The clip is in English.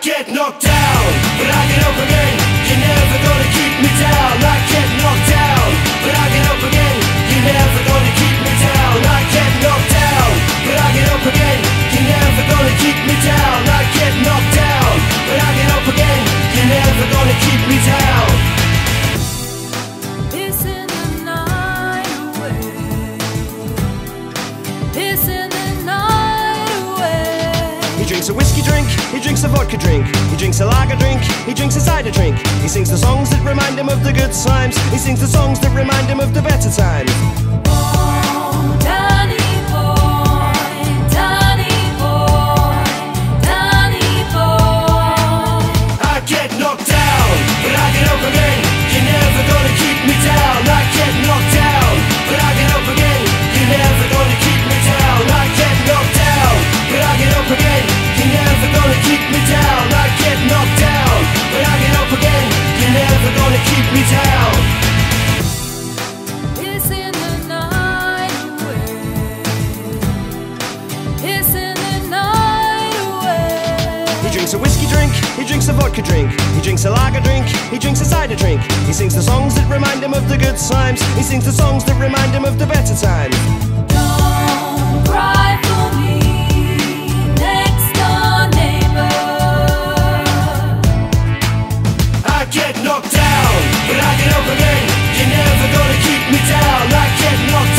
get knocked down, but I get up again. You're never gonna keep me down. I get knocked down, but I get up again. You're never gonna keep me down. I get knocked down, but I get up again. You're never gonna keep me down. I get knocked down, but I get up again. You're never gonna keep me down. Pissing the night away. Pissing drinks a whiskey drink, he drinks a vodka drink, he drinks a lager drink, he drinks a cider drink. He sings the songs that remind him of the good times, he sings the songs that remind him of the better times. He drinks a whiskey drink, he drinks a vodka drink, he drinks a lager drink, he drinks a cider drink. He sings the songs that remind him of the good times, he sings the songs that remind him of the better times. knocked down, but I get up again. You're never gonna keep me down. I get knocked